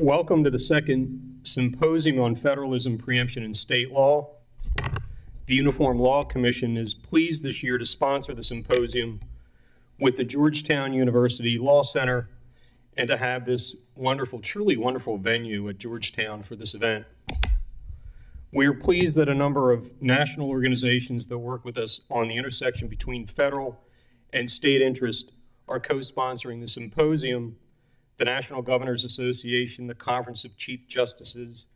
Welcome to the second Symposium on Federalism, Preemption, and State Law. The Uniform Law Commission is pleased this year to sponsor the symposium with the Georgetown University Law Center and to have this wonderful, truly wonderful venue at Georgetown for this event. We are pleased that a number of national organizations that work with us on the intersection between federal and state interest are co-sponsoring the symposium the National Governors Association, the Conference of Chief Justices,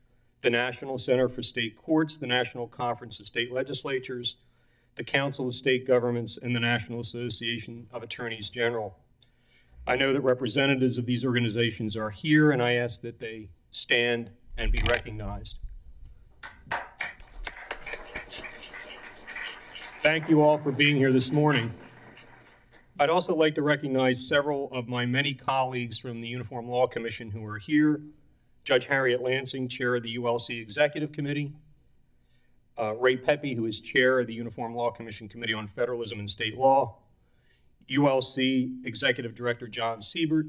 the National Center for State Courts, the National Conference of State Legislatures, the Council of State Governments, and the National Association of Attorneys General. I know that representatives of these organizations are here, and I ask that they stand and be recognized. Thank you all for being here this morning. I'd also like to recognize several of my many colleagues from the Uniform Law Commission who are here. Judge Harriet Lansing, Chair of the ULC Executive Committee. Uh, Ray Pepe, who is Chair of the Uniform Law Commission Committee on Federalism and State Law. ULC Executive Director John Sebert,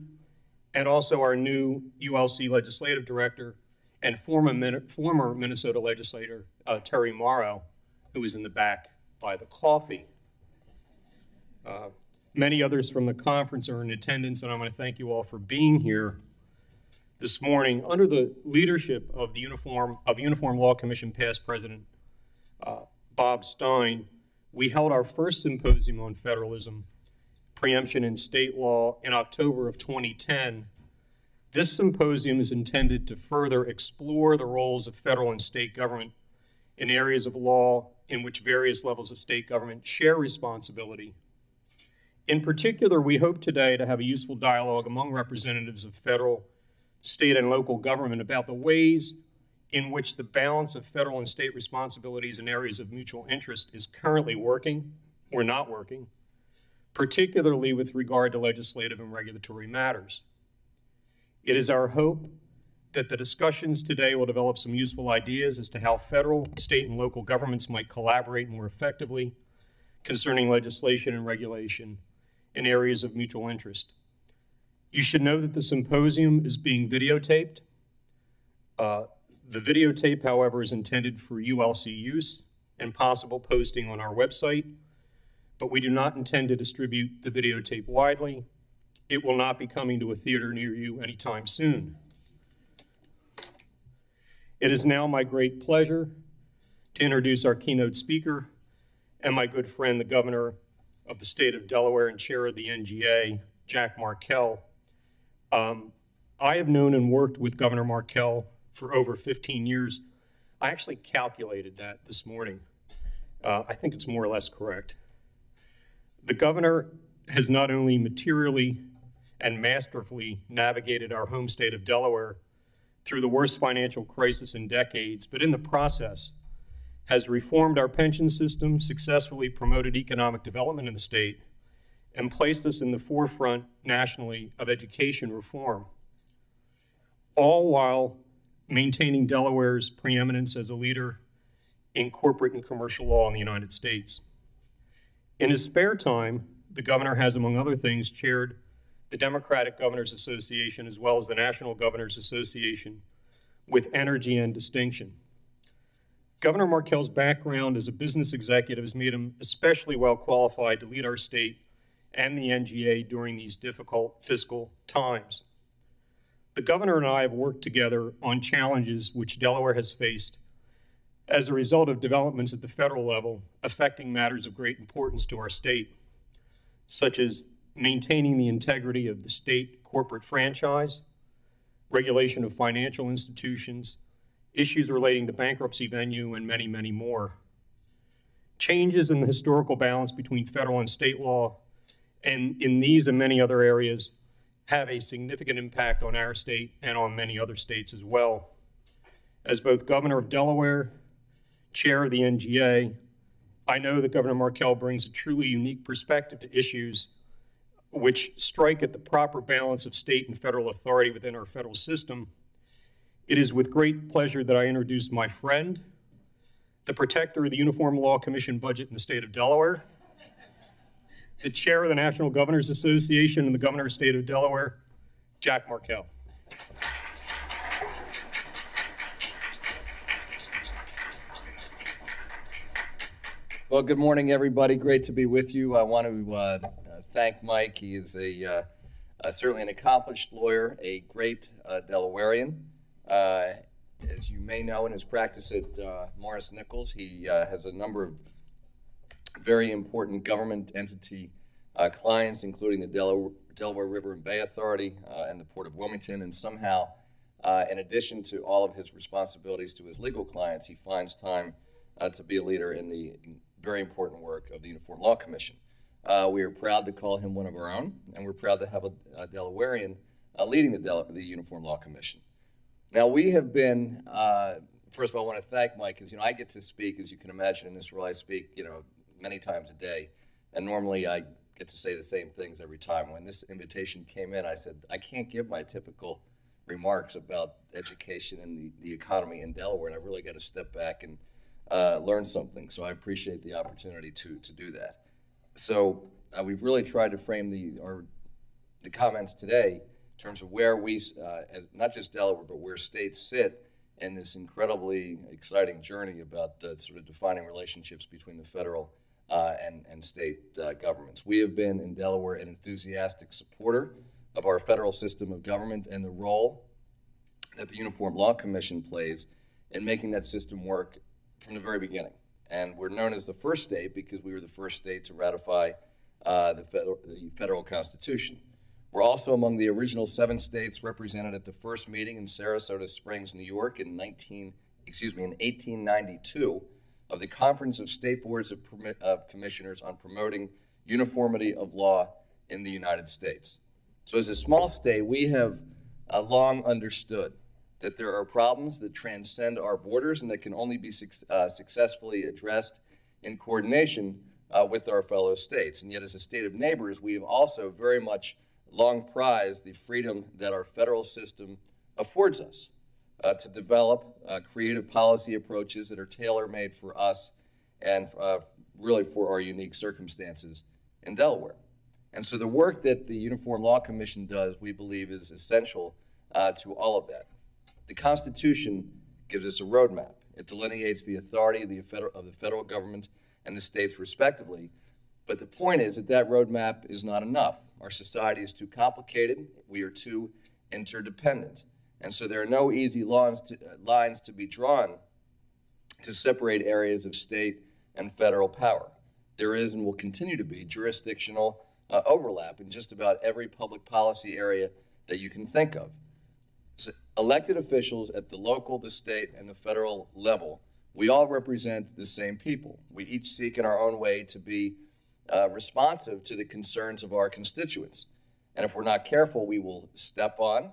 and also our new ULC Legislative Director and former, former Minnesota legislator uh, Terry Morrow, who is in the back by the coffee. Uh, Many others from the conference are in attendance, and I want to thank you all for being here this morning. Under the leadership of the Uniform, of Uniform Law Commission past president uh, Bob Stein, we held our first symposium on federalism, preemption in state law in October of 2010. This symposium is intended to further explore the roles of federal and state government in areas of law in which various levels of state government share responsibility in particular, we hope today to have a useful dialogue among representatives of federal, state, and local government about the ways in which the balance of federal and state responsibilities in areas of mutual interest is currently working or not working, particularly with regard to legislative and regulatory matters. It is our hope that the discussions today will develop some useful ideas as to how federal, state, and local governments might collaborate more effectively concerning legislation and regulation in areas of mutual interest. You should know that the symposium is being videotaped. Uh, the videotape, however, is intended for ULC use and possible posting on our website, but we do not intend to distribute the videotape widely. It will not be coming to a theater near you anytime soon. It is now my great pleasure to introduce our keynote speaker and my good friend, the Governor of the state of Delaware and chair of the NGA, Jack Markell. Um, I have known and worked with Governor Markell for over 15 years. I actually calculated that this morning. Uh, I think it's more or less correct. The governor has not only materially and masterfully navigated our home state of Delaware through the worst financial crisis in decades, but in the process, has reformed our pension system, successfully promoted economic development in the state, and placed us in the forefront nationally of education reform, all while maintaining Delaware's preeminence as a leader in corporate and commercial law in the United States. In his spare time, the governor has, among other things, chaired the Democratic Governors Association as well as the National Governors Association with energy and distinction. Governor Markell's background as a business executive has made him especially well qualified to lead our state and the NGA during these difficult fiscal times. The governor and I have worked together on challenges which Delaware has faced as a result of developments at the federal level affecting matters of great importance to our state, such as maintaining the integrity of the state corporate franchise, regulation of financial institutions, issues relating to bankruptcy venue, and many, many more. Changes in the historical balance between federal and state law, and in these and many other areas, have a significant impact on our state and on many other states as well. As both governor of Delaware, chair of the NGA, I know that Governor Markell brings a truly unique perspective to issues which strike at the proper balance of state and federal authority within our federal system it is with great pleasure that I introduce my friend, the protector of the Uniform Law Commission budget in the state of Delaware, the chair of the National Governors Association and the governor of the state of Delaware, Jack Markell. Well, good morning, everybody. Great to be with you. I want to uh, thank Mike. He is a, uh, uh certainly an accomplished lawyer, a great uh, Delawarean. Uh, as you may know, in his practice at uh, Morris Nichols, he has a number of very important government entity clients, including the Delaware, Delaware River and Bay Authority and the Port of Wilmington, and somehow uh, in addition to all of his responsibilities to his legal clients, he finds time uh, to be a leader in the very important work of the Uniform Law Commission. Uh, we are proud to call him one of our own, and we're proud to have a, a Delawarean uh, leading the, Del the, Uniform Law Commission. Now, we have been, uh, first of all, I want to thank Mike, because, you know, I get to speak, as you can imagine, in this role, I speak, you know, many times a day, and normally I get to say the same things every time. When this invitation came in, I said, I can't give my typical remarks about education and the, the economy in Delaware, and I really got to step back and uh, learn something. So I appreciate the opportunity to, to do that. So uh, we've really tried to frame the, our, the comments today terms of where we, uh, not just Delaware, but where states sit in this incredibly exciting journey about uh, sort of defining relationships between the federal uh, and, and state uh, governments. We have been in Delaware an enthusiastic supporter of our federal system of government and the role that the Uniform Law Commission plays in making that system work from the very beginning. And we're known as the first state because we were the first state to ratify uh, the, federal, the federal Constitution. We're also among the original seven states represented at the first meeting in Saratoga Springs, New York in 19, excuse me, in 1892 of the Conference of State Boards of, of Commissioners on Promoting Uniformity of Law in the United States. So as a small state, we have uh, long understood that there are problems that transcend our borders and that can only be su uh, successfully addressed in coordination uh, with our fellow states. And yet as a state of neighbors, we have also very much long prized the freedom that our federal system affords us uh, to develop uh, creative policy approaches that are tailor-made for us and uh, really for our unique circumstances in Delaware. And so the work that the Uniform Law Commission does, we believe, is essential uh, to all of that. The Constitution gives us a roadmap. It delineates the authority of the, federal, of the federal government and the states respectively. But the point is that that roadmap is not enough. Our society is too complicated. We are too interdependent. And so there are no easy lines to, uh, lines to be drawn to separate areas of state and federal power. There is and will continue to be jurisdictional uh, overlap in just about every public policy area that you can think of. So elected officials at the local, the state, and the federal level, we all represent the same people. We each seek in our own way to be uh, responsive to the concerns of our constituents. And if we're not careful, we will step on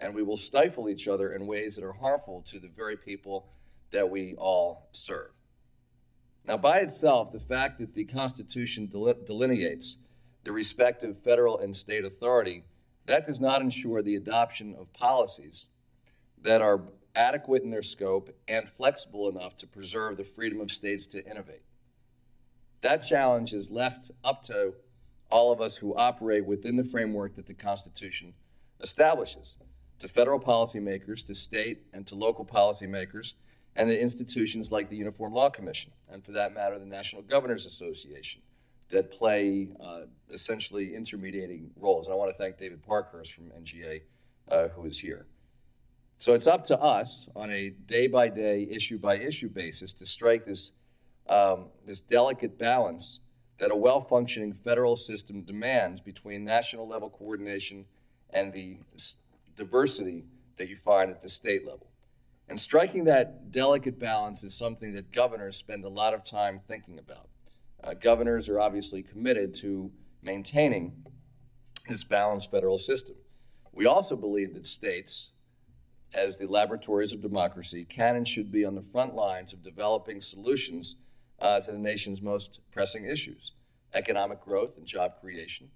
and we will stifle each other in ways that are harmful to the very people that we all serve. Now, by itself, the fact that the Constitution delineates the respective federal and state authority, that does not ensure the adoption of policies that are adequate in their scope and flexible enough to preserve the freedom of states to innovate. That challenge is left up to all of us who operate within the framework that the Constitution establishes, to federal policymakers, to state and to local policymakers, and to institutions like the Uniform Law Commission, and for that matter, the National Governors Association, that play uh, essentially intermediating roles. And I want to thank David Parkhurst from NGA, uh, who is here. So it's up to us on a day by day, issue by issue basis to strike this, um, this delicate balance that a well functioning federal system demands between national level coordination and the diversity that you find at the state level. And striking that delicate balance is something that governors spend a lot of time thinking about uh, governors are obviously committed to maintaining this balanced federal system. We also believe that states, as the laboratories of democracy, can and should be on the front lines of developing solutions uh, to the nation's most pressing issues economic growth and job creation,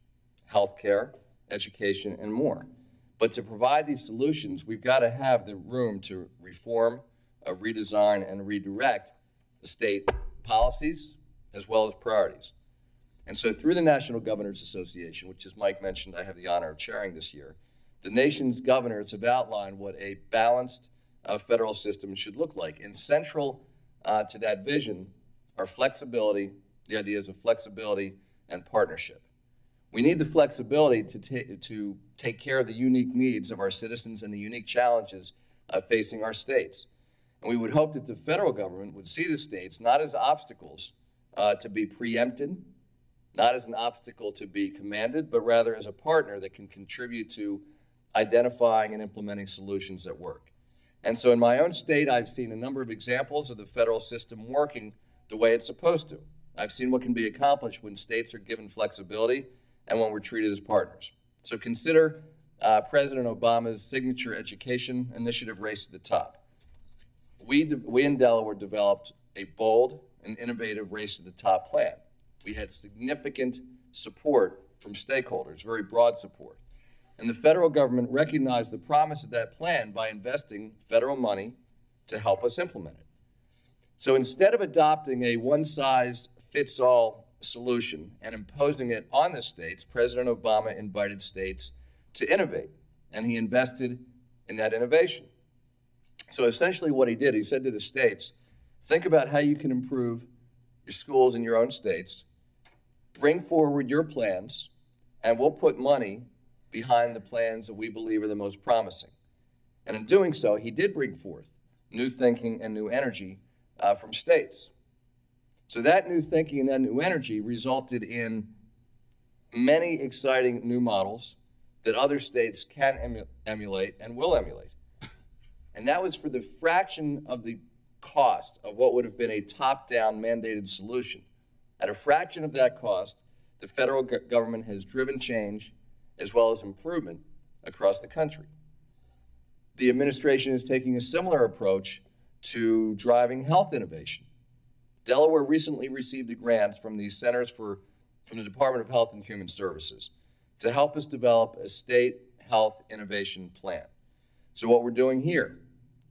healthcare, education, and more. But to provide these solutions, we've got to have the room to reform, uh, redesign, and redirect the state policies, as well as priorities. And so through the National Governors Association, which as Mike mentioned, I have the honor of chairing this year, the nation's governors have outlined what a balanced uh, federal system should look like. And central uh, to that vision are flexibility, the ideas of flexibility and partnership. We need the flexibility to, ta- to take care of the unique needs of our citizens and the unique challenges uh, facing our states. And we would hope that the federal government would see the states not as obstacles uh, to be preempted, not as an obstacle to be commanded, but rather as a partner that can contribute to identifying and implementing solutions that work. And so in my own state, I've seen a number of examples of the federal system working the way it's supposed to. I've seen what can be accomplished when states are given flexibility and when we're treated as partners. So consider uh, President Obama's signature education initiative, Race to the Top. We, we in Delaware developed a bold and innovative Race to the Top plan. We had significant support from stakeholders, very broad support. And the federal government recognized the promise of that plan by investing federal money to help us implement it. So instead of adopting a one size fits all solution and imposing it on the states, President Obama invited states to innovate, and he invested in that innovation. So essentially, what he did, he said to the states, think about how you can improve your schools in your own states, bring forward your plans, and we'll put money behind the plans that we believe are the most promising. And in doing so, he did bring forth new thinking and new energy uh, from states. So that new thinking and that new energy resulted in many exciting new models that other states can emu emulate and will emulate. And that was for the fraction of the cost of what would have been a top-down mandated solution. At a fraction of that cost, the federal government has driven change as well as improvement across the country. The administration is taking a similar approach to driving health innovation. Delaware recently received a grant from the Centers for, from the Department of Health and Human Services to help us develop a state health innovation plan. So what we're doing here,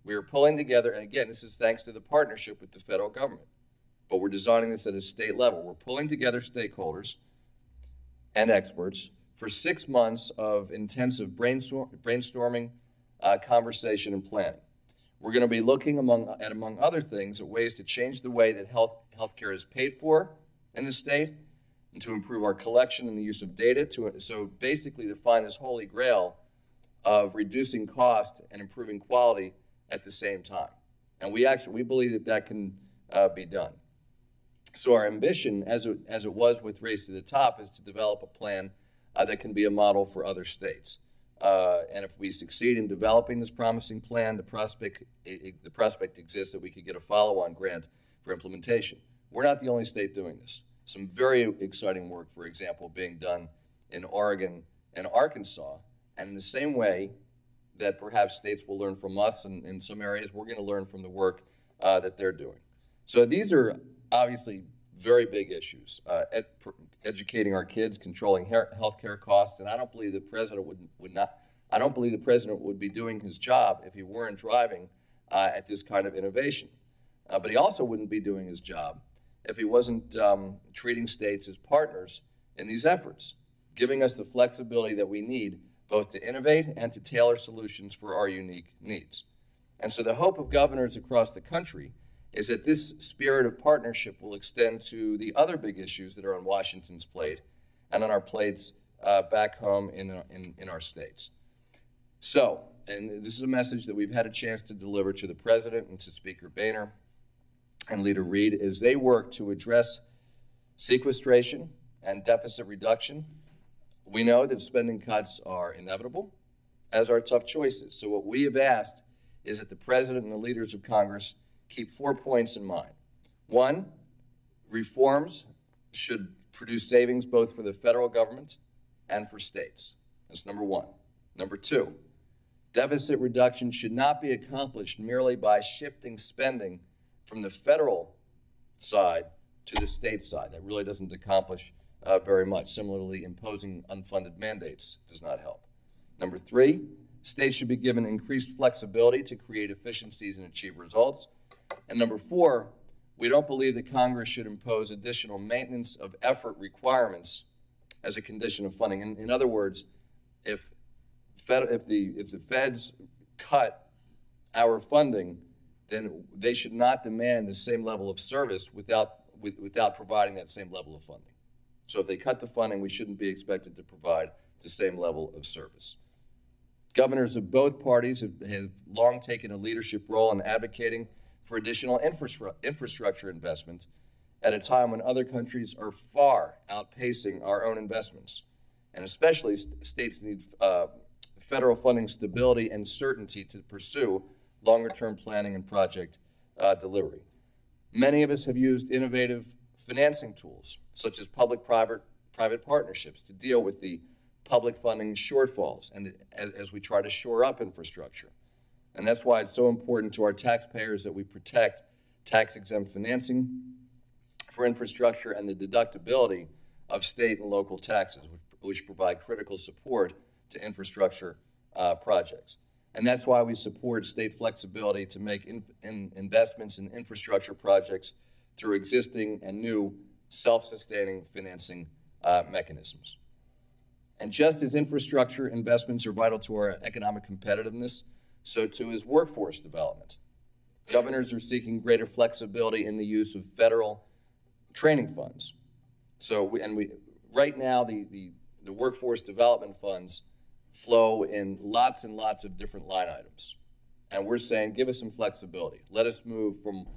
we are pulling together, and again, this is thanks to the partnership with the federal government, but we're designing this at a state level. We're pulling together stakeholders and experts for six months of intensive brainstorming, uh, conversation, and planning. We're going to be looking among, at, among other things, at ways to change the way that health healthcare is paid for in the state and to improve our collection and the use of data. To, so basically to find this holy grail of reducing cost and improving quality at the same time. And we actually, we believe that that can uh, be done. So our ambition, as it, as it was with Race to the Top, is to develop a plan uh, that can be a model for other states. Uh, and if we succeed in developing this promising plan, the prospect, it, the prospect exists that we could get a follow-on grant for implementation. We're not the only state doing this. Some very exciting work, for example, being done in Oregon and Arkansas. And in the same way that perhaps states will learn from us and in some areas, we're going to learn from the work uh, that they're doing. So these are obviously very big issues. Uh, ed, educating our kids, controlling health care costs, and I don't believe the president would, would not, I don't believe the president would be doing his job if he weren't driving uh, at this kind of innovation. Uh, but he also wouldn't be doing his job if he wasn't um, treating states as partners in these efforts, giving us the flexibility that we need both to innovate and to tailor solutions for our unique needs. And so the hope of governors across the country is that this spirit of partnership will extend to the other big issues that are on Washington's plate and on our plates uh, back home in, in, in our states. So, and this is a message that we've had a chance to deliver to the President and to Speaker Boehner and Leader Reid as they work to address sequestration and deficit reduction. We know that spending cuts are inevitable, as are tough choices. So what we have asked is that the President and the leaders of Congress keep four points in mind. One, reforms should produce savings both for the federal government and for states. That's number one. Number two, deficit reduction should not be accomplished merely by shifting spending from the federal side to the state side. That really doesn't accomplish uh, very much. Similarly, imposing unfunded mandates does not help. Number three, states should be given increased flexibility to create efficiencies and achieve results. And number four, we don't believe that Congress should impose additional maintenance of effort requirements as a condition of funding. In, in other words, if, Fed, if, the, if the feds cut our funding, then they should not demand the same level of service without with, without providing that same level of funding. So if they cut the funding, we shouldn't be expected to provide the same level of service. Governors of both parties have, have long taken a leadership role in advocating for additional infrastru- infrastructure investment at a time when other countries are far outpacing our own investments. And especially st- states need uh, federal funding stability and certainty to pursue longer term planning and project uh, delivery. Many of us have used innovative financing tools, such as public private private partnerships, to deal with the public funding shortfalls and as we try to shore up infrastructure. And that's why it's so important to our taxpayers that we protect tax exempt financing for infrastructure and the deductibility of state and local taxes, which, which provide critical support to infrastructure uh, projects. And that's why we support state flexibility to make in, in investments in infrastructure projects through existing and new self-sustaining financing uh, mechanisms. And just as infrastructure investments are vital to our economic competitiveness, so too is workforce development. Governors are seeking greater flexibility in the use of federal training funds. So, we, and we, right now, the, the, the workforce development funds flow in lots and lots of different line items. And we're saying, give us some flexibility. Let us move from,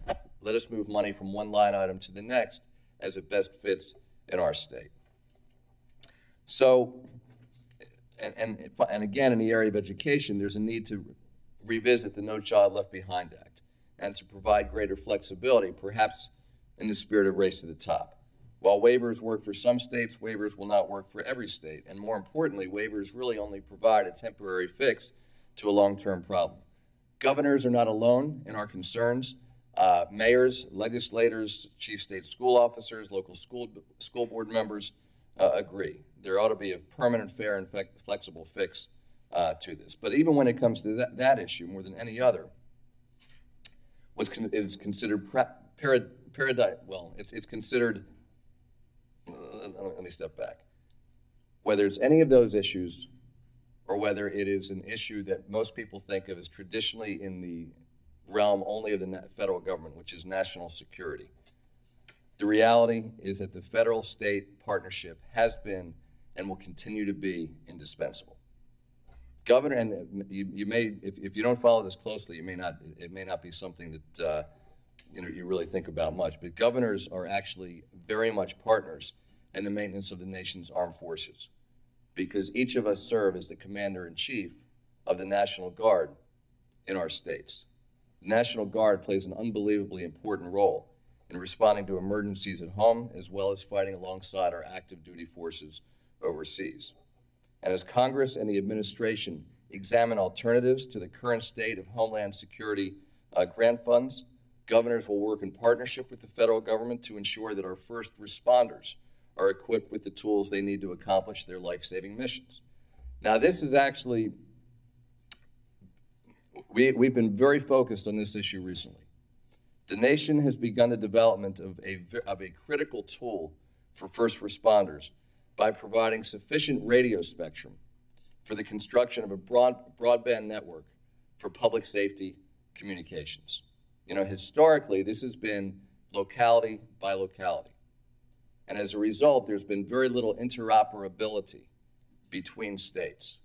let us move money from one line item to the next as it best fits in our state. So, and, and, and again, in the area of education, there's a need to revisit the No Child Left Behind Act and to provide greater flexibility, perhaps in the spirit of race to the top. While waivers work for some states, waivers will not work for every state. And more importantly, waivers really only provide a temporary fix to a long-term problem. Governors are not alone in our concerns. Uh, mayors, legislators, chief state school officers, local school, school board members uh, agree. There ought to be a permanent, fair, and flexible fix uh, to this. But even when it comes to that, that issue, more than any other, what's con- is considered parad- paradigm, well, it's, it's considered let me step back. Whether it's any of those issues or whether it is an issue that most people think of as traditionally in the realm only of the federal government, which is national security. The reality is that the federal state partnership has been and will continue to be indispensable. Governor, and you, you may, if, if you don't follow this closely, you may not, it may not be something that uh, you know you really think about much. But governors are actually very much partners in the maintenance of the nation's armed forces, because each of us serve as the commander in chief of the National Guard in our states. The National Guard plays an unbelievably important role in responding to emergencies at home as well as fighting alongside our active duty forces overseas. And as Congress and the administration examine alternatives to the current state of Homeland Security uh, grant funds, governors will work in partnership with the federal government to ensure that our first responders are equipped with the tools they need to accomplish their life saving missions. Now, this is actually, we, we've been very focused on this issue recently. The nation has begun the development of a, of a critical tool for first responders by providing sufficient radio spectrum for the construction of a broad, broadband network for public safety communications. You know, historically, this has been locality by locality. And as a result, there's been very little interoperability between states.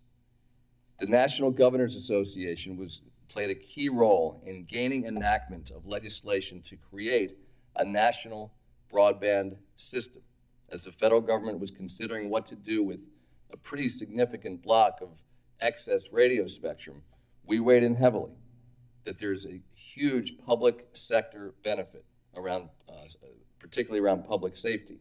The National Governors Association was, played a key role in gaining enactment of legislation to create a national broadband system as the federal government was considering what to do with a pretty significant block of excess radio spectrum, we weighed in heavily that there's a huge public sector benefit around, uh, particularly around public safety.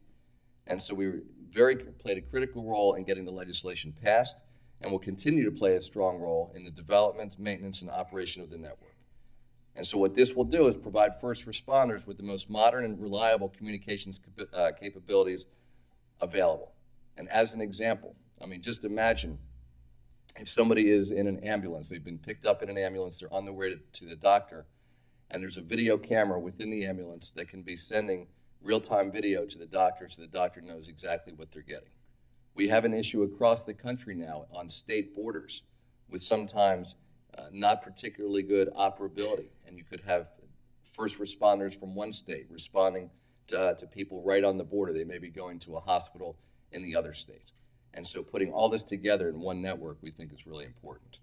And so we very played a critical role in getting the legislation passed and will continue to play a strong role in the development, maintenance, and operation of the network. And so what this will do is provide first responders with the most modern and reliable communications uh, capabilities available. And as an example, I mean, just imagine if somebody is in an ambulance, they've been picked up in an ambulance, they're on their way to, to the doctor, and there's a video camera within the ambulance that can be sending real-time video to the doctor so the doctor knows exactly what they're getting. We have an issue across the country now on state borders with sometimes uh, not particularly good operability. And you could have first responders from one state responding uh, to people right on the border. They may be going to a hospital in the other state. And so putting all this together in one network we think is really important.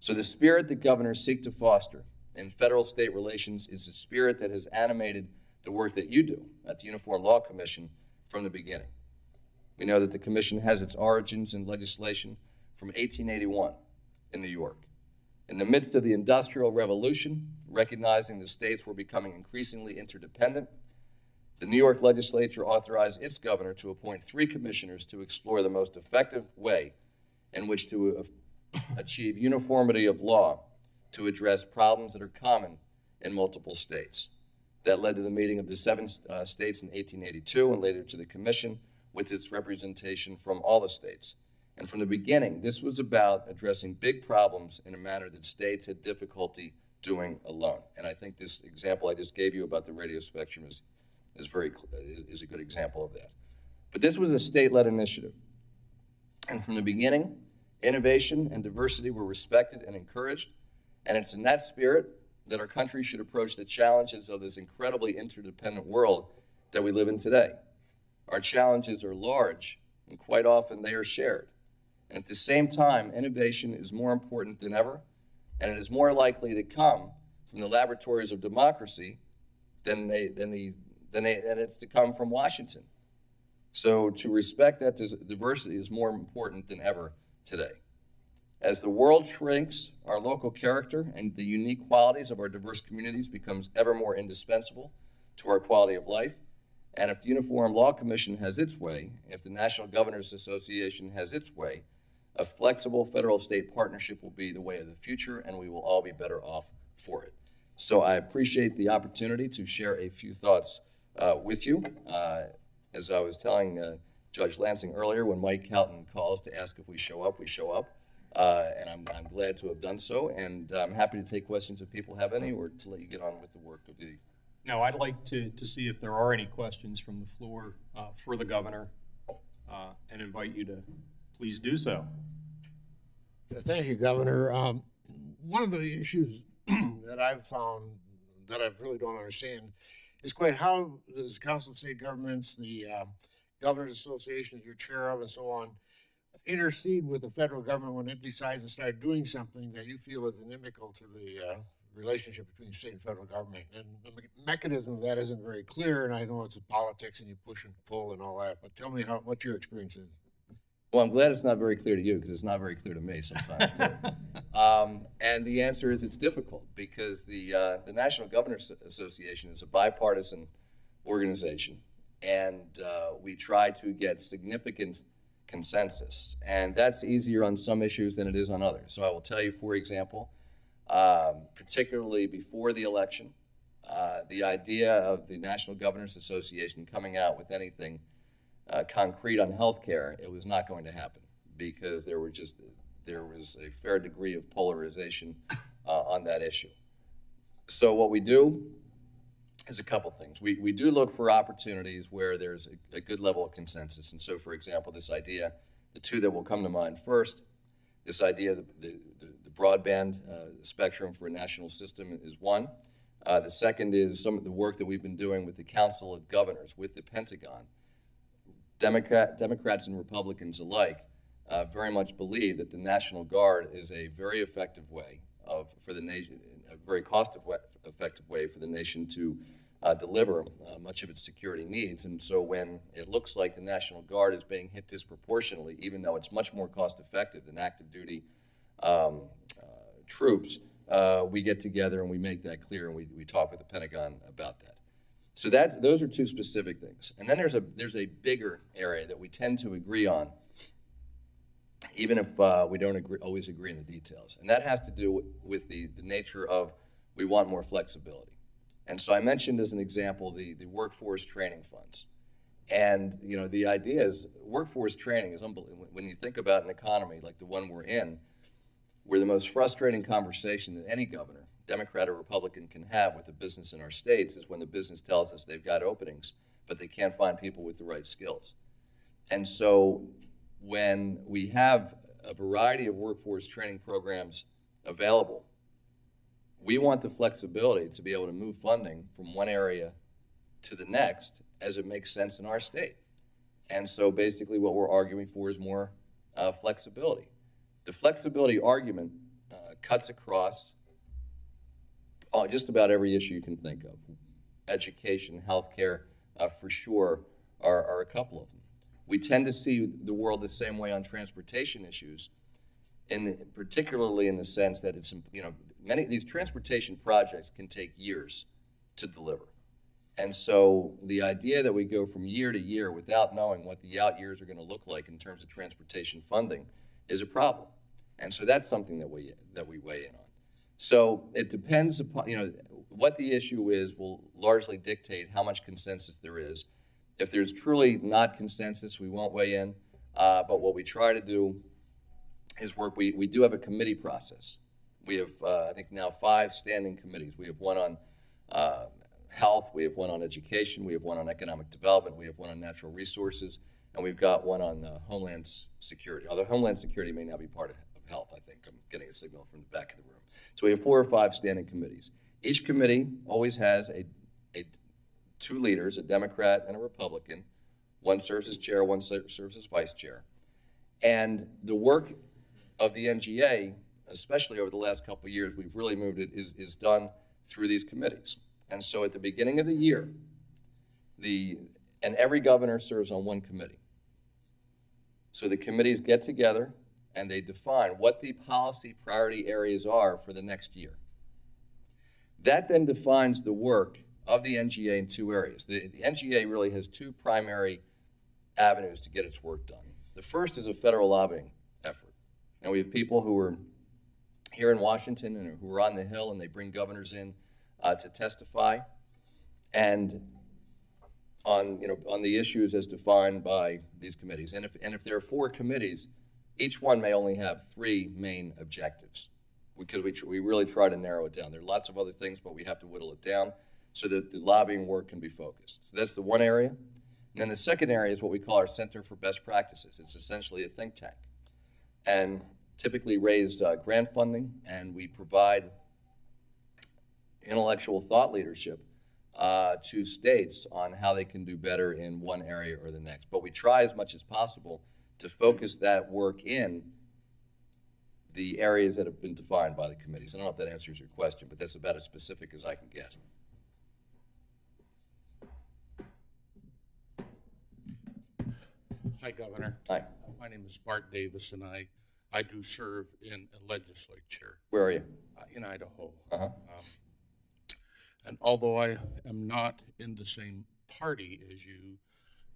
So the spirit that governors seek to foster in federal-state relations is the spirit that has animated the work that you do at the Uniform Law Commission from the beginning. We know that the commission has its origins in legislation from 1881 in New York. In the midst of the Industrial Revolution, recognizing the states were becoming increasingly interdependent, the New York legislature authorized its governor to appoint three commissioners to explore the most effective way in which to achieve uniformity of law to address problems that are common in multiple states. That led to the meeting of the seven uh, states in 1882 and later to the commission with its representation from all the states. And from the beginning, this was about addressing big problems in a manner that states had difficulty doing alone. And I think this example I just gave you about the radio spectrum is, is, very, is a good example of that. But this was a state-led initiative. And from the beginning, innovation and diversity were respected and encouraged. And it's in that spirit that our country should approach the challenges of this incredibly interdependent world that we live in today. Our challenges are large, and quite often they are shared. And at the same time, innovation is more important than ever, and it is more likely to come from the laboratories of democracy than, they, than, the, than, they, it's to come from Washington. So to respect that diversity is more important than ever today. As the world shrinks, our local character and the unique qualities of our diverse communities becomes ever more indispensable to our quality of life. And if the Uniform Law Commission has its way, if the National Governors Association has its way, a flexible federal-state partnership will be the way of the future, and we will all be better off for it. So I appreciate the opportunity to share a few thoughts uh, with you. Uh, as I was telling uh, Judge Lansing earlier, when Mike Houghton calls to ask if we show up, we show up. Uh, and I'm, I'm glad to have done so, and I'm happy to take questions if people have any, or to let you get on with the work of the. Now, I'd like to, to see if there are any questions from the floor uh, for the governor, uh, and invite you to please do so. Thank you, Governor. Um, one of the issues that I've found that I really don't understand is quite how the Council of State Governments, the uh, Governors Association, you're chair of, and so on, intercede with the federal government when it decides to start doing something that you feel is inimical to the uh, relationship between state and federal government. And the me- mechanism of that isn't very clear, and I know it's politics and you push and pull and all that, but tell me how, what your experience is. Well, I'm glad it's not very clear to you because it's not very clear to me sometimes. um, and the answer is it's difficult because the uh, the National Governors Association is a bipartisan organization, and uh, we try to get significant consensus. And that's easier on some issues than it is on others. So I will tell you, for example, um, particularly before the election, uh, the idea of the National Governors Association coming out with anything uh, concrete on health care, it was not going to happen because there were just there was a fair degree of polarization uh, on that issue. So what we do is a couple things. We, we do look for opportunities where there's a, a, good level of consensus. And so, for example, this idea, the two that will come to mind first, this idea of the, the, the broadband uh, spectrum for a national system is one. Uh, the second is some of the work that we've been doing with the Council of Governors, with the Pentagon. Democrat, Democrats and Republicans alike uh, very much believe that the National Guard is a very effective way of, for the nation, a very cost-effective way for the nation to uh, deliver uh, much of its security needs. And so when it looks like the National Guard is being hit disproportionately, even though it's much more cost-effective than active duty um, uh, troops, uh, we get together and we make that clear and we, we talk with the Pentagon about that. So that, those are two specific things. And then there's a, there's a bigger area that we tend to agree on even if uh, we don't agree, always agree in the details. And that has to do with the, the nature of we want more flexibility. And so I mentioned as an example the, the workforce training funds. And you know the idea is workforce training is unbelievable. When you think about an economy like the one we're in, where the most frustrating conversation that any governor, Democrat or Republican, can have with the business in our states is when the business tells us they've got openings, but they can't find people with the right skills. And so when we have a variety of workforce training programs available, we want the flexibility to be able to move funding from one area to the next as it makes sense in our state. And so basically what we're arguing for is more uh, flexibility. The flexibility argument uh, cuts across uh, just about every issue you can think of. Education, healthcare, uh, for sure, are, are a couple of them. We tend to see the world the same way on transportation issues, and particularly in the sense that it's you know many these transportation projects can take years to deliver. And so the idea that we go from year to year without knowing what the out years are going to look like in terms of transportation funding is a problem. And so that's something that we that we weigh in on. So it depends upon you know what the issue is will largely dictate how much consensus there is. If there's truly not consensus, we won't weigh in. Uh, but what we try to do is work. We, we do have a committee process. We have, uh, I think, now five standing committees. We have one on uh, health, we have one on education, we have one on economic development, we have one on natural resources, and we've got one on uh, homeland security. Although homeland security may now be part of, of health, I think. I'm getting a signal from the back of the room. So we have four or five standing committees. Each committee always has a, a two leaders, a Democrat and a Republican. One serves as chair, one serves as vice chair. And the work of the NGA, especially over the last couple of years, we've really moved it, is, is done through these committees. And so at the beginning of the year, the, and every governor serves on one committee. So the committees get together and they define what the policy priority areas are for the next year. That then defines the work of the NGA in two areas. The, the NGA really has two primary avenues to get its work done. The first is a federal lobbying effort. And we have people who are here in Washington and who are on the Hill and they bring governors in uh, to testify. And on, you know, on the issues as defined by these committees. And if, and if there are four committees, each one may only have three main objectives because we, we really try to narrow it down. There are lots of other things, but we have to whittle it down so that the lobbying work can be focused. So that's the one area. And then the second area is what we call our Center for Best Practices. It's essentially a think tank and typically raised uh, grant funding, and we provide intellectual thought leadership uh, to states on how they can do better in one area or the next. But we try as much as possible to focus that work in the areas that have been defined by the committees. I don't know if that answers your question, but that's about as specific as I can get. Hi, Governor. Hi, My name is Bart Davis, and I, I do serve in a legislature where are you? uh, in Idaho. Uh-huh. Um, And although I am not in the same party as you,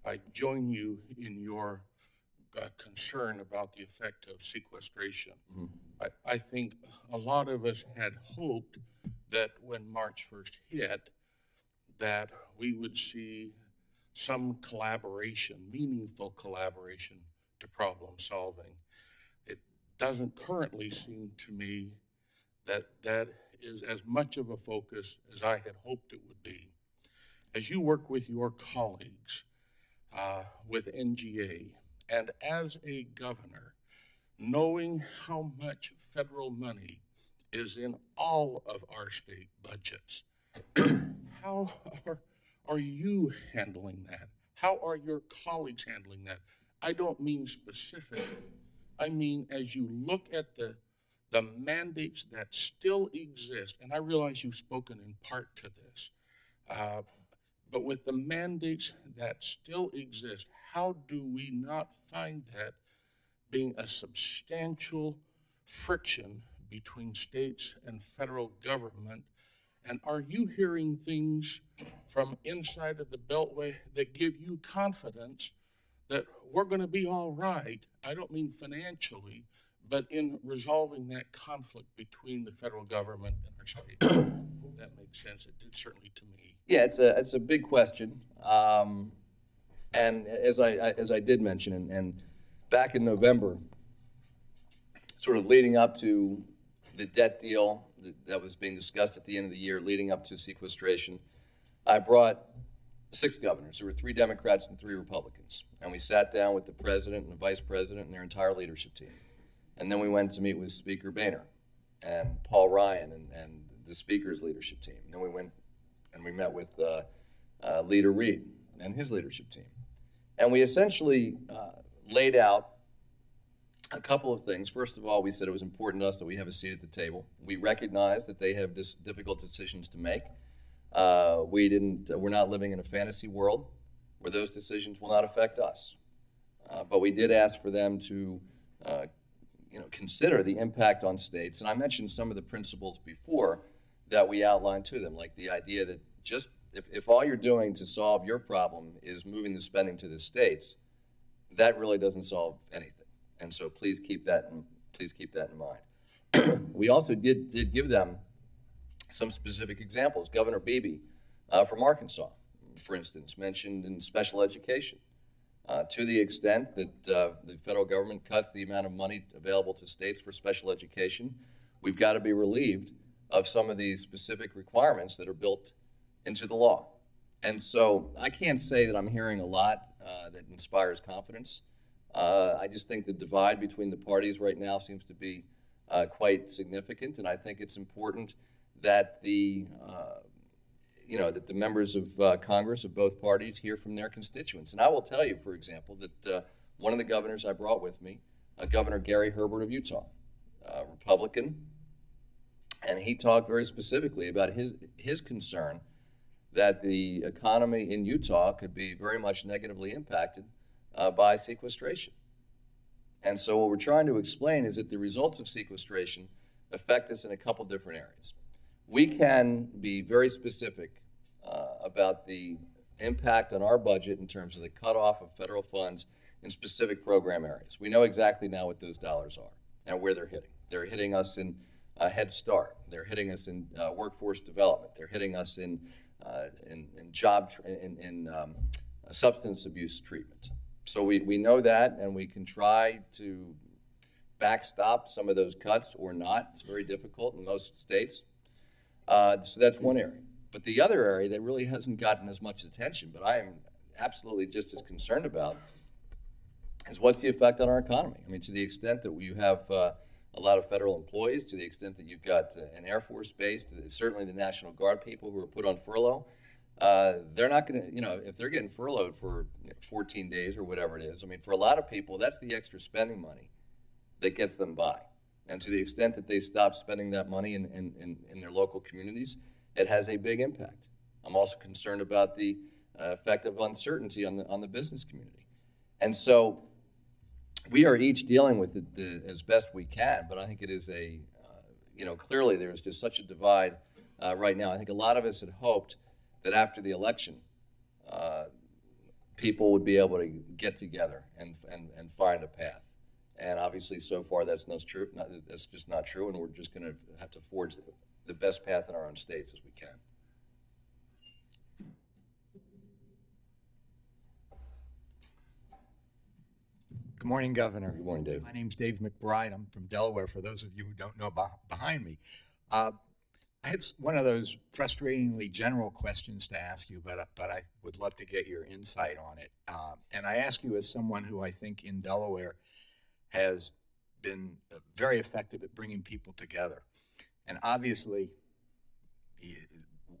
I join you in your uh, concern about the effect of sequestration. Mhm. I, I think a lot of us had hoped that when March 1st hit, that we would see some collaboration, meaningful collaboration to problem solving. It doesn't currently seem to me that that is as much of a focus as I had hoped it would be. As you work with your colleagues, uh, with NGA, and as a governor, knowing how much federal money is in all of our state budgets, how are, are you handling that? How are your colleagues handling that? I don't mean specific. I mean, as you look at the the mandates that still exist, and I realize you've spoken in part to this, uh, but with the mandates that still exist, how do we not find that being a substantial friction between states and federal government? And are you hearing things from inside of the Beltway that give you confidence that we're going to be all right? I don't mean financially, but in resolving that conflict between the federal government and our state. That makes sense. It did certainly to me. Yeah, it's a, it's a big question. Um, and as I, I- as I did mention, and, and back in November, sort of leading up to the debt deal that- that was being discussed at the end of the year, leading up to sequestration, I brought six governors. There were three Democrats and three Republicans. And we sat down with the president and the vice president and their entire leadership team. And then we went to meet with Speaker Boehner and Paul Ryan and, and the Speaker's leadership team. Then we went and we met with uh, uh, Leader Reid and his leadership team. And we essentially uh, laid out a couple of things. First of all, we said it was important to us that we have a seat at the table. We recognize that they have difficult decisions to make. Uh, we didn't. We're not living in a fantasy world where those decisions will not affect us. Uh, but we did ask for them to, uh, you know, consider the impact on states. And I mentioned some of the principles before that we outlined to them, like the idea that just if, if all you're doing to solve your problem is moving the spending to the states, that really doesn't solve anything. And so please keep that in, please keep that in mind. we also did, did give them some specific examples. Governor Beebe uh, from Arkansas, for instance, mentioned in special education. Uh, to the extent that uh, the federal government cuts the amount of money available to states for special education, we've got to be relieved of some of these specific requirements that are built into the law. And so I can't say that I'm hearing a lot uh, that inspires confidence. Uh, I just think the divide between the parties right now seems to be uh, quite significant, and I think it's important that the uh, you know that the members of uh, Congress of both parties hear from their constituents. And I will tell you, for example, that uh, one of the governors I brought with me, Governor Gary Herbert of Utah, Republican, and he talked very specifically about his his concern that the economy in Utah could be very much negatively impacted uh, by sequestration. And so what we're trying to explain is that the results of sequestration affect us in a couple different areas. We can be very specific uh, about the impact on our budget in terms of the cutoff of federal funds in specific program areas. We know exactly now what those dollars are and where they're hitting. They're hitting us in uh, Head Start. They're hitting us in uh, workforce development. They're hitting us in, uh, in, in, job, in, in um, substance abuse treatment. So we, we know that, and we can try to backstop some of those cuts or not. It's very difficult in most states. Uh, so that's one area. But the other area that really hasn't gotten as much attention, but I am absolutely just as concerned about, is what's the effect on our economy? I mean, to the extent that you have uh, a lot of federal employees, to the extent that you've got uh, an Air Force base, certainly the National Guard people who are put on furlough, uh, they're not going to, you know, if they're getting furloughed for 14 days or whatever it is, I mean, for a lot of people, that's the extra spending money that gets them by. And to the extent that they stop spending that money in, in, in, in their local communities, it has a big impact. I'm also concerned about the uh, effect of uncertainty on the, on the business community. And so we are each dealing with it uh, as best we can, but I think it is a, uh, you know, clearly there's just such a divide uh, right now. I think a lot of us had hoped that after the election, uh, people would be able to get together and, and, and find a path. And obviously, so far, that's not true. Not, that's just not true, and we're just going to have to forge the, the best path in our own states as we can. Good morning, Governor. Good morning, Dave. My name's Dave McBride. I'm from Delaware, for those of you who don't know behind me. Uh, it's one of those frustratingly general questions to ask you, but but I would love to get your insight on it. Um, and I ask you as someone who I think in Delaware has been uh, very effective at bringing people together. And obviously,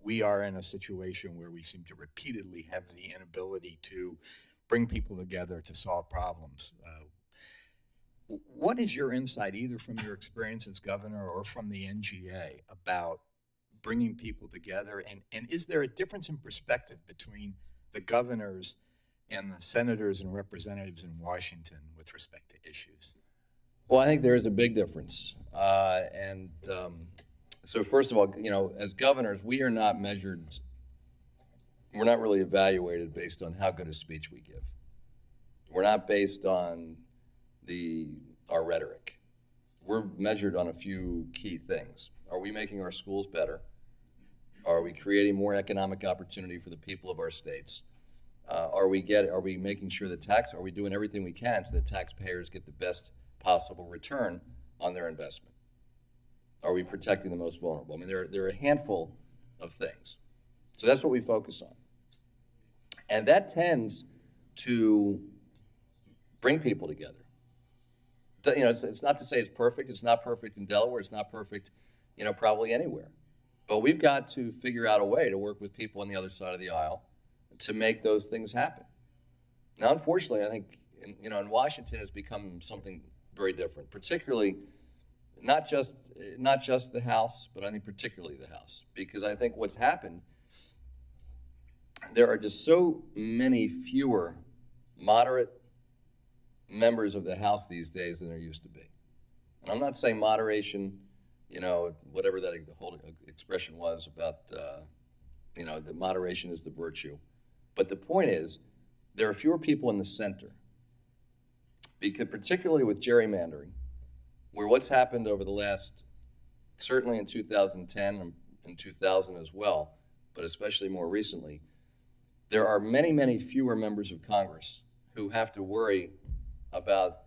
we are in a situation where we seem to repeatedly have the inability to bring people together to solve problems. Uh, what is your insight, either from your experience as governor or from the NGA, about bringing people together? And, and is there a difference in perspective between the governors and the senators and representatives in Washington with respect to issues? Well, I think there is a big difference. Uh, and um, so, first of all, you know, as governors, we are not measured, we're not really evaluated based on how good a speech we give. We're not based on the our rhetoric. We're measured on a few key things. Are we making our schools better? Are we creating more economic opportunity for the people of our states? Uh, are we get are we making sure that tax are we doing everything we can so that taxpayers get the best possible return on their investment? Are we protecting the most vulnerable? I mean, there, there are a handful of things. So that's what we focus on. And that tends to bring people together. You know, it's, it's not to say it's perfect. It's not perfect in Delaware. It's not perfect, you know, probably anywhere. But we've got to figure out a way to work with people on the other side of the aisle to make those things happen. Now, unfortunately, I think, in, you know, in Washington, it's become something very different, particularly not just, not just the House, but I think particularly the House, because I think what's happened, there are just so many fewer moderate members of the House these days than there used to be. And I'm not saying moderation, you know, whatever that whole expression was about, uh, you know, the moderation is the virtue. But the point is, there are fewer people in the center. Because particularly with gerrymandering, where what's happened over the last, certainly in 2010 and in 2000 as well, but especially more recently, there are many, many fewer members of Congress who have to worry about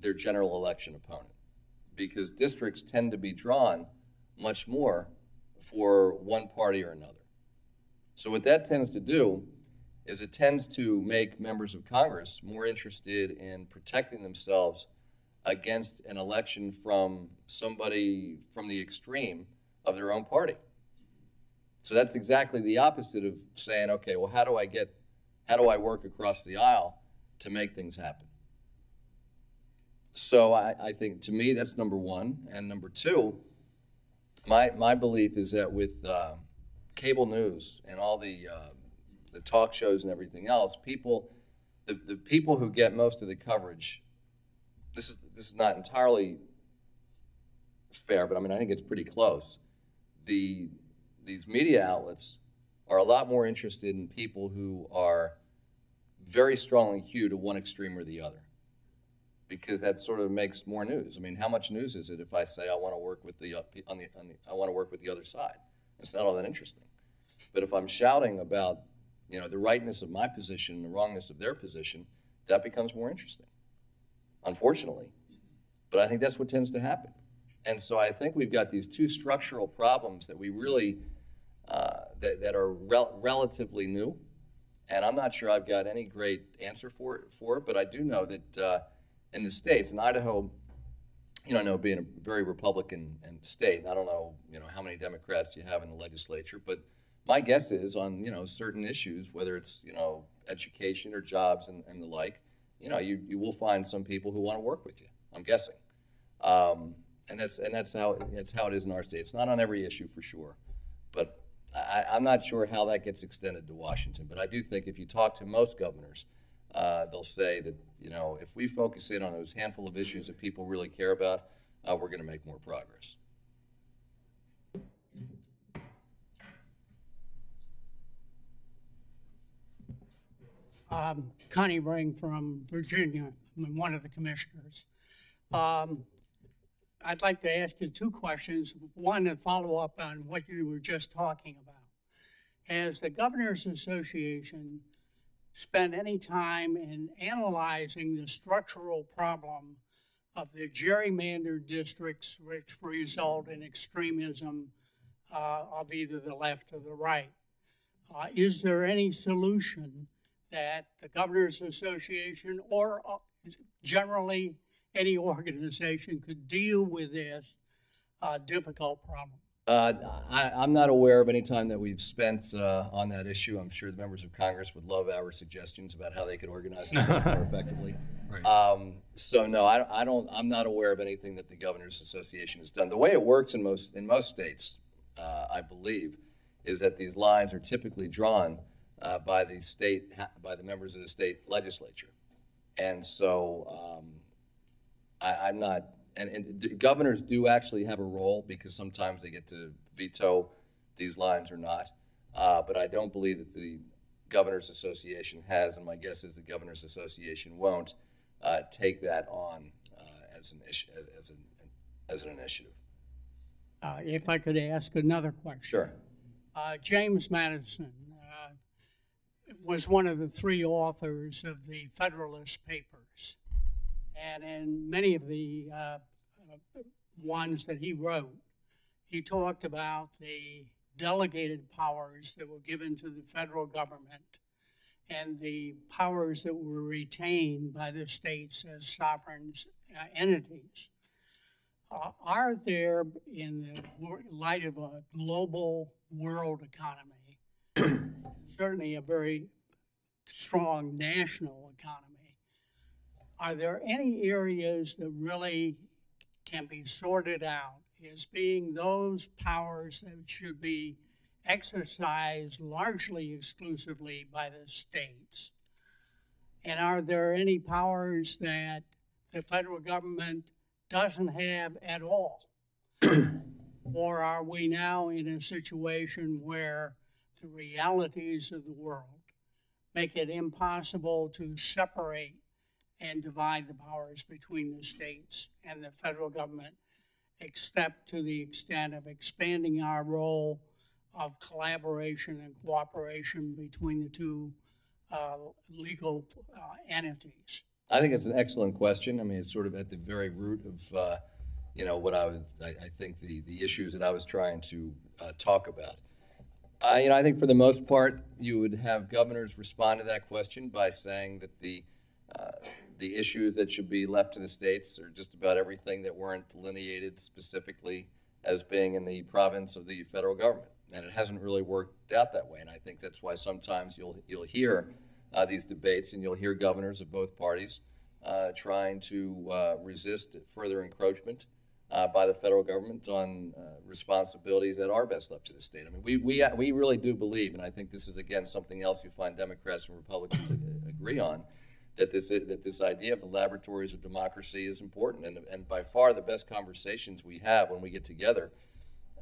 their general election opponent because districts tend to be drawn much more for one party or another. So what that tends to do is it tends to make members of Congress more interested in protecting themselves against an election from somebody from the extreme of their own party. So that's exactly the opposite of saying, okay, well, how do I get, how do I work across the aisle to make things happen? So I, I think to me that's number one, and number two, my my belief is that with uh, cable news and all the uh, the talk shows and everything else, people, the, the people who get most of the coverage, this is, this is not entirely fair, but I mean, I think it's pretty close. The, these media outlets are a lot more interested in people who are very strongly hewed to one extreme or the other because that sort of makes more news. I mean, how much news is it if I say I want to work with the, on the, on the I want to work with the other side? It's not all that interesting. But if I'm shouting about you know, the rightness of my position and the wrongness of their position, that becomes more interesting, unfortunately. But I think that's what tends to happen. And so I think we've got these two structural problems that we really, uh, that, that are rel relatively new. And I'm not sure I've got any great answer for it, for it but I do know that uh, in the states, in Idaho, you know, I know being a very Republican and state, and I don't know, you know, how many Democrats you have in the legislature, but my guess is on you know certain issues, whether it's you know education or jobs and, and the like, you know you, you will find some people who want to work with you. I'm guessing, um, and that's and that's how it's how it is in our state. It's not on every issue for sure, but I, I'm not sure how that gets extended to Washington. But I do think if you talk to most governors, uh, they'll say that you know if we focus in on those handful of issues that people really care about, uh, we're going to make more progress. Um, Connie Ring from Virginia, one of the commissioners. Um, I'd like to ask you two questions. One, to follow up on what you were just talking about. Has the Governors Association spent any time in analyzing the structural problem of the gerrymandered districts which result in extremism uh, of either the left or the right? Uh, is there any solution that the Governors Association or uh, generally any organization could deal with this uh, difficult problem? Uh, I, am not aware of any time that we've spent uh, on that issue. I'm sure the members of Congress would love our suggestions about how they could organize it more effectively. Right. Um, so no, I, I, don't. I'm not aware of anything that the Governors Association has done. The way it works in most in most states, uh, I believe, is that these lines are typically drawn uh, by the state, by the members of the state legislature. And so um, I, am not, and, and governors do actually have a role because sometimes they get to veto these lines or not. Uh, but I don't believe that the Governors Association has, and my guess is the Governors Association won't uh, take that on uh, as an issue, as an, as an initiative. Uh, if I could ask another question. Sure. Uh, James Madison was one of the three authors of the Federalist Papers. And in many of the uh, ones that he wrote, he talked about the delegated powers that were given to the federal government and the powers that were retained by the states as sovereign uh, entities. Uh, are there, in the light of a global world economy, certainly a very strong national economy, are there any areas that really can be sorted out as being those powers that should be exercised largely exclusively by the states? And are there any powers that the federal government doesn't have at all? Or are we now in a situation where the realities of the world make it impossible to separate and divide the powers between the states and the federal government, except to the extent of expanding our role of collaboration and cooperation between the two uh, legal uh, entities? I think it's an excellent question. I mean, it's sort of at the very root of, uh, you know, what I was, I, I think the, the issues that I was trying to uh, talk about. I, you know, I think for the most part, you would have governors respond to that question by saying that the, uh, the issues that should be left to the states are just about everything that weren't delineated specifically as being in the province of the federal government. And it hasn't really worked out that way. And I think that's why sometimes you'll, you'll hear uh, these debates and you'll hear governors of both parties uh, trying to uh, resist further encroachment uh, by the federal government on uh, responsibilities that are best left to the state. I mean, we, we, we really do believe, and I think this is again something else you find Democrats and Republicans agree on, that this that this idea of the laboratories of democracy is important, and and by far the best conversations we have when we get together.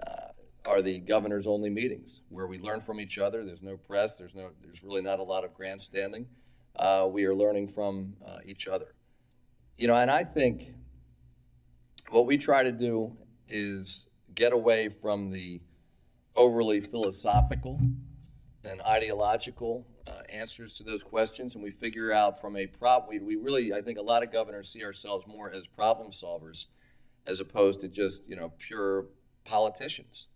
Uh, are the governor's only meetings where we learn from each other. There's no press. There's no. There's really not a lot of grandstanding. Uh, we are learning from uh, each other. You know, and I think what we try to do is get away from the overly philosophical and ideological uh, answers to those questions, and we figure out from a prop. We, we really, I think, a lot of governors see ourselves more as problem solvers, as opposed to just you know pure politicians.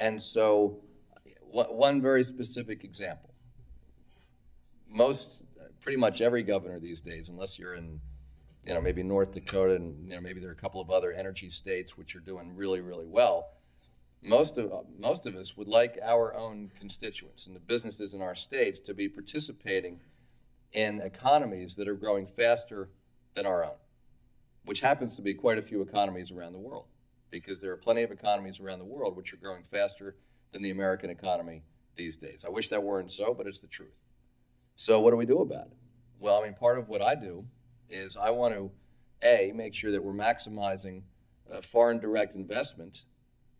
And so, one very specific example. Most, pretty much every governor these days, unless you're in you know, maybe North Dakota and, you know, maybe there are a couple of other energy states which are doing really, really well. Most of, most of us would like our own constituents and the businesses in our states to be participating in economies that are growing faster than our own, which happens to be quite a few economies around the world, because there are plenty of economies around the world which are growing faster than the American economy these days. I wish that weren't so, but it's the truth. So what do we do about it? Well, I mean, part of what I do is I want to, A, make sure that we're maximizing uh, foreign direct investment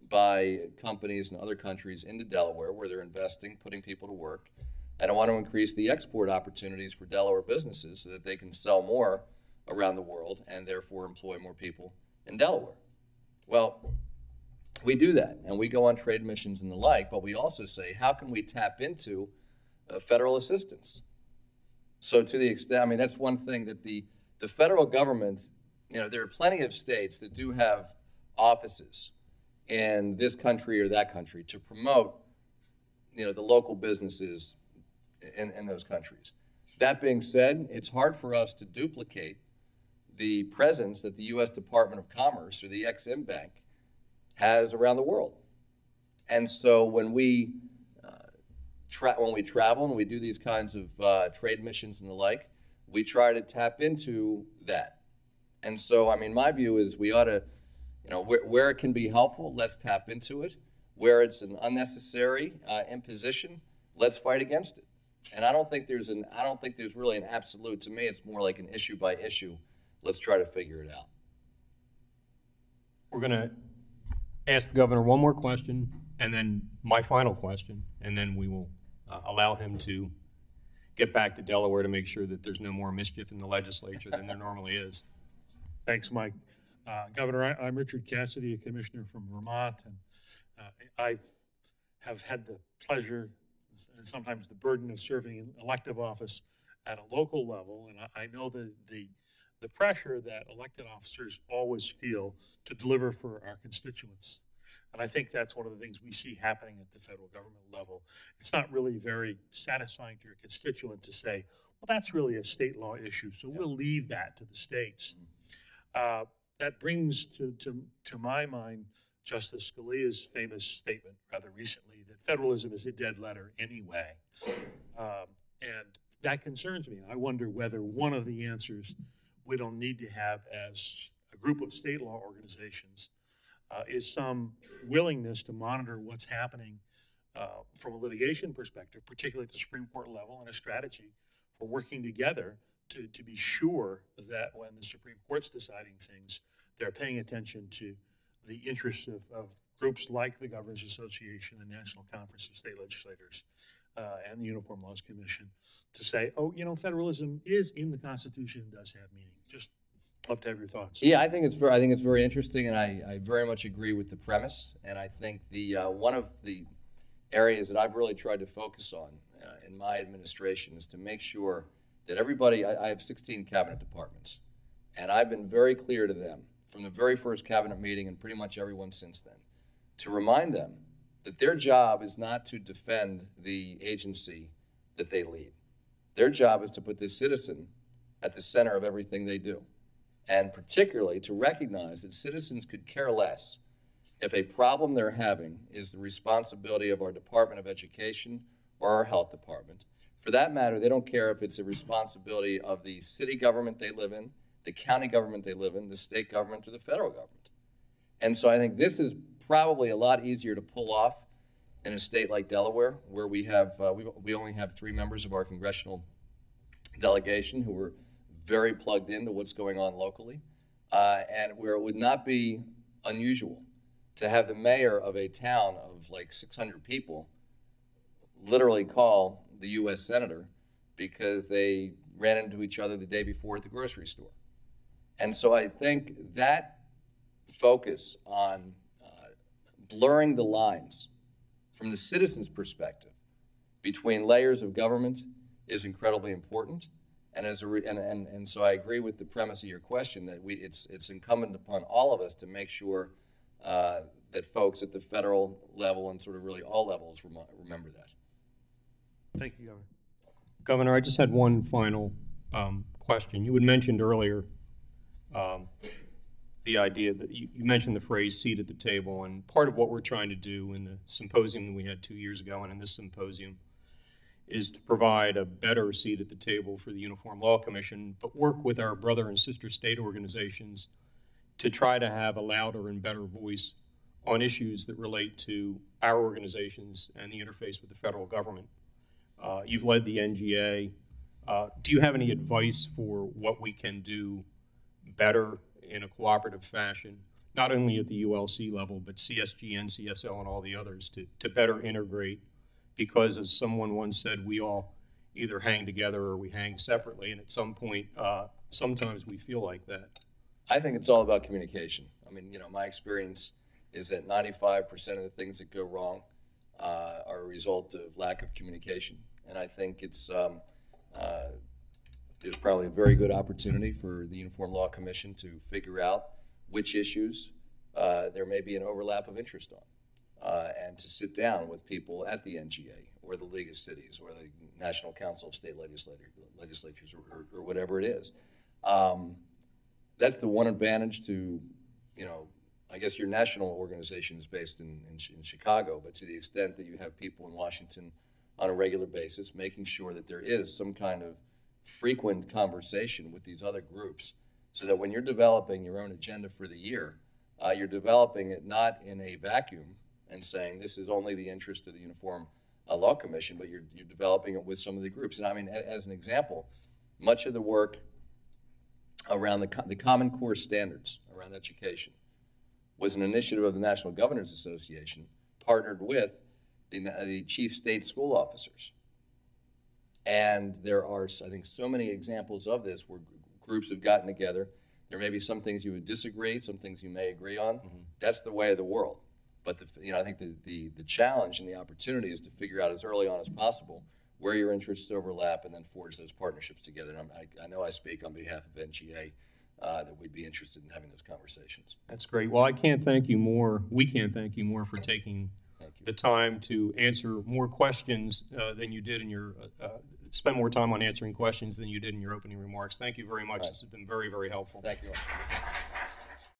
by companies in other countries into Delaware where they're investing, putting people to work. And I want to increase the export opportunities for Delaware businesses so that they can sell more around the world and therefore employ more people in Delaware. Well, we do that and we go on trade missions and the like, but we also say, how can we tap into uh, federal assistance? So to the extent, I mean, that's one thing that the the federal government, you know, there are plenty of states that do have offices in this country or that country to promote, you know, the local businesses in, in those countries. That being said, it's hard for us to duplicate the presence that the U.S. Department of Commerce or the Exim Bank has around the world. And so when we uh, when we travel and we do these kinds of uh, trade missions and the like, we try to tap into that. And so, I mean, my view is we ought to, you know, where, where it can be helpful, let's tap into it. Where it's an unnecessary uh, imposition, let's fight against it. And I don't think there's an, I don't think there's really an absolute. To me, it's more like an issue by issue. Let's try to figure it out. We're going to ask the governor one more question, and then my final question, and then we will uh, allow him to get back to Delaware to make sure that there's no more mischief in the legislature than there normally is. Thanks, Mike. Uh, Governor, I, I'm Richard Cassidy, a commissioner from Vermont, and uh, I've have had the pleasure and sometimes the burden of serving in elective office at a local level, and I, I know the, the the pressure that elected officers always feel to deliver for our constituents. And I think that's one of the things we see happening at the federal government level. It's not really very satisfying to your constituent to say, well, that's really a state law issue, so we'll leave that to the states. Uh, that brings to, to, to my mind Justice Scalia's famous statement rather recently that federalism is a dead letter anyway. Um, and that concerns me. I wonder whether one of the answers we don't need to have as a group of state law organizations uh, is some willingness to monitor what's happening uh, from a litigation perspective, particularly at the Supreme Court level, and a strategy for working together to, to be sure that when the Supreme Court's deciding things, they're paying attention to the interests of, of groups like the Governors Association, the National Conference of State Legislators, uh, and the Uniform Laws Commission to say, oh, you know, federalism is in the Constitution and does have meaning. Just love to have your thoughts. Yeah, I think it's very, I think it's very interesting, and I, I very much agree with the premise. And I think the uh, one of the areas that I've really tried to focus on uh, in my administration is to make sure that everybody. I, I have 16 cabinet departments, and I've been very clear to them from the very first cabinet meeting and pretty much everyone since then to remind them that their job is not to defend the agency that they lead. Their job is to put the citizen at the center of everything they do, and particularly to recognize that citizens could care less if a problem they're having is the responsibility of our Department of Education or our health department. For that matter, they don't care if it's a responsibility of the city government they live in, the county government they live in, the state government, or the federal government. And so I think this is probably a lot easier to pull off in a state like Delaware, where we have uh, we, we only have three members of our congressional delegation who are very plugged into what's going on locally, uh, and where it would not be unusual to have the mayor of a town of like 600 people literally call the U.S. senator because they ran into each other the day before at the grocery store. And so I think that focus on uh, blurring the lines from the citizen's perspective between layers of government is incredibly important. And, as a re- and, and, and so I agree with the premise of your question that we, it's, it's incumbent upon all of us to make sure uh, that folks at the federal level and sort of really all levels rem- remember that. Thank you, Governor. Governor, I just had one final um, question. You had mentioned earlier um, the idea that you, you mentioned the phrase seat at the table, and part of what we're trying to do in the symposium that we had two years ago and in this symposium is to provide a better seat at the table for the Uniform Law Commission, but work with our brother and sister state organizations to try to have a louder and better voice on issues that relate to our organizations and the interface with the federal government. Uh, you've led the NGA. Uh, do you have any advice for what we can do better in a cooperative fashion, not only at the ULC level, but CSG, NCSL, and all the others to, to better integrate? Because as someone once said, we all either hang together or we hang separately, and at some point, uh, sometimes we feel like that. I think it's all about communication. I mean, you know, my experience is that 95% of the things that go wrong uh, are a result of lack of communication. And I think it's, um, uh, there's probably a very good opportunity for the Uniform Law Commission to figure out which issues uh, there may be an overlap of interest on. Uh, and to sit down with people at the NGA or the League of Cities or the National Council of State Legislators, legislatures or, or, or whatever it is. Um, that's the one advantage to, you know, I guess your national organization is based in, in, in, Chicago, but to the extent that you have people in Washington on a regular basis, making sure that there is some kind of frequent conversation with these other groups so that when you're developing your own agenda for the year, uh, you're developing it not in a vacuum and saying this is only the interest of the Uniform uh, Law Commission, but you're, you're developing it with some of the groups. And I mean, as an example, much of the work around the, the Common Core standards around education was an initiative of the National Governors Association, partnered with the, the chief state school officers. And there are, I think, so many examples of this where groups have gotten together. There may be some things you would disagree, some things you may agree on. Mm-hmm. That's the way of the world. But the, you know, I think the, the, the challenge and the opportunity is to figure out as early on as possible where your interests overlap and then forge those partnerships together. And I, I know I speak on behalf of NGA uh, that we'd be interested in having those conversations. That's great. Well, I can't thank you more. We can't thank you more for taking the time to answer more questions uh, than you did in your uh, uh spend more time on answering questions than you did in your opening remarks. Thank you very much. Right. This has been very, very helpful. Thank you.